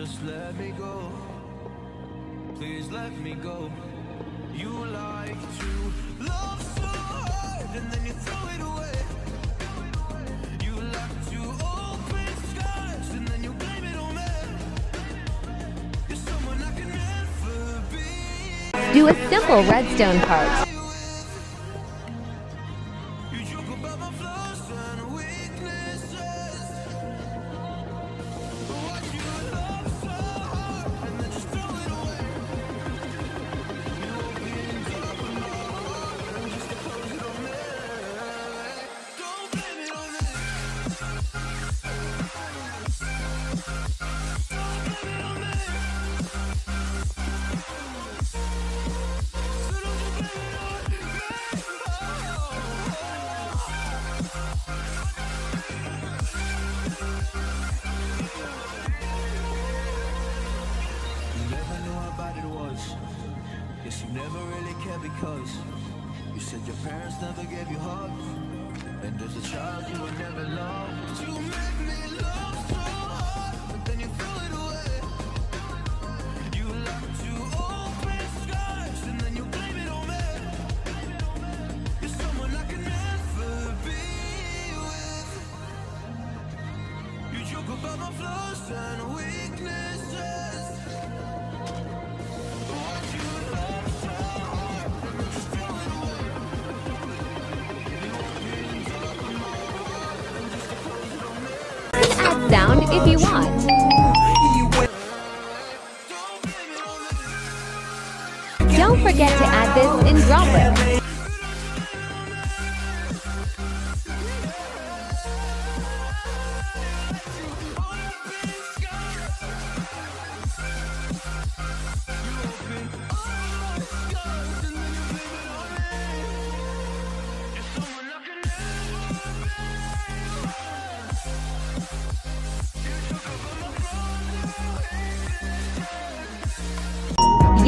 Just let me go. Please let me go. You like to love so hard and then you throw it away. You like to open skies and then you blame it on me. You're someone I can never be. Do a simple redstone part. You joke about my flaws and weaknesses. Never knew how bad it was. Guess you never really cared because you said your parents never gave you hugs. And as a child, you were never loved. You made me love so hard, but then you threw it away. You like to open skies, and then you blame it on me. You're someone I can never be with. You joke about my flaws and weaknesses. If you want. Don't forget to add this in Dropper.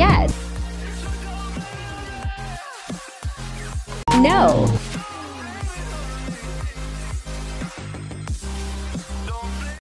Yes. No.